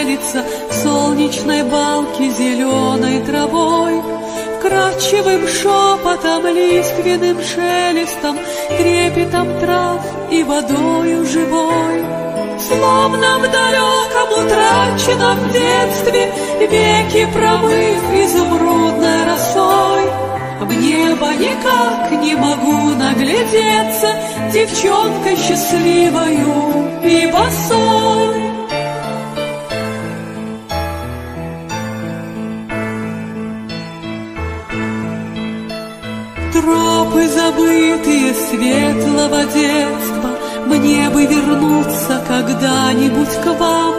стелится В солнечной балке зеленой травой. Вкрадчивым шепотом, лиственным шелестом, Трепетом трав и водою живой. Словно в далеком утраченном детстве Веки промыв изумрудной росой, В небо никак не могу наглядеться Девчонкой счастливою и босой. Тропы забытые светлого детства, Мне бы вернуться когда-нибудь к вам.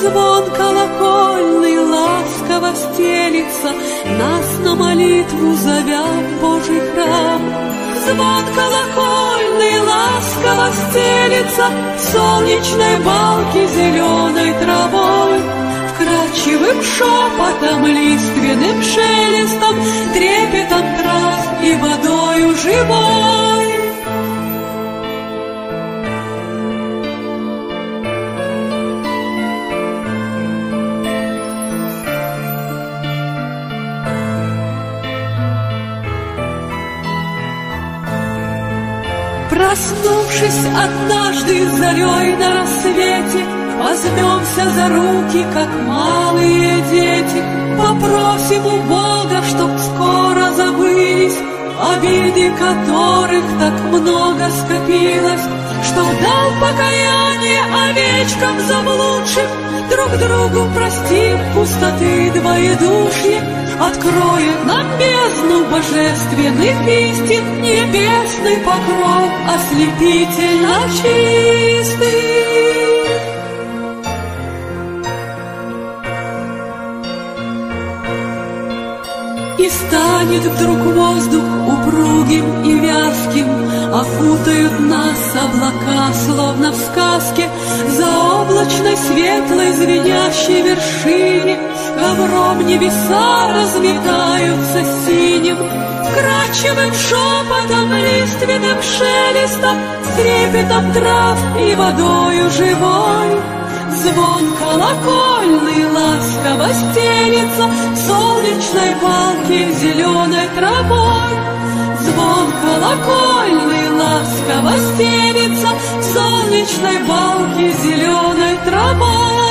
Звон колокольный ласково стелится, Нас на молитву зовя в Божий храм. Звон колокольный ласково стелится солнечной балке зеленой травой. Вкрадчивым шепотом, лиственным шелестом, Трепетом живой. Проснувшись однажды зарей на рассвете, Возьмемся за руки, как малые дети, Попросим у Бога, чтоб которых так много скопилось, Чтоб дал покаяние овечкам заблудшим, Друг другу простив пустоты двоедушья, Откроет нам бездну божественных истин, Небесный покров ослепительно чистый. И станет вдруг воздух Окутают нас облака, словно в сказке, За облачной светлой звенящей вершине Ковром небеса разметаются синим, Вкрадчивым шепотом, лиственным шелестом, трепетом трав и водою живой. Звон колокольный ласково стелится В солнечной балке зеленой травой. Звон колокольный ласково стелится В солнечной балке зеленой травой.